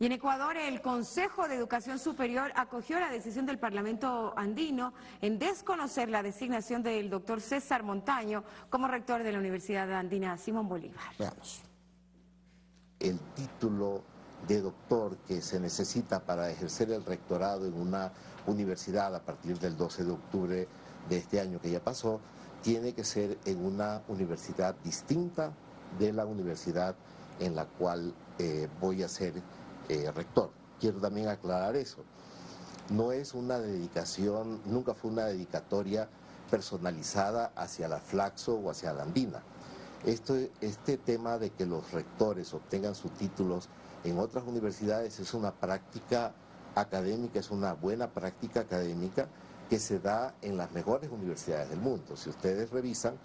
Y en Ecuador, el Consejo de Educación Superior acogió la decisión del Parlamento andino en desconocer la designación del doctor César Montaño como rector de la Universidad Andina Simón Bolívar. Veamos. El título de doctor que se necesita para ejercer el rectorado en una universidad a partir del 12 de octubre de este año que ya pasó, tiene que ser en una universidad distinta de la universidad en la cual eh, voy a ser eh, rector. Quiero también aclarar eso. No es una dedicación, nunca fue una dedicatoria personalizada hacia la Flaxo o hacia la Andina. Este, este tema de que los rectores obtengan sus títulos en otras universidades es una práctica académica, es una buena práctica académica que se da en las mejores universidades del mundo. Si ustedes revisan,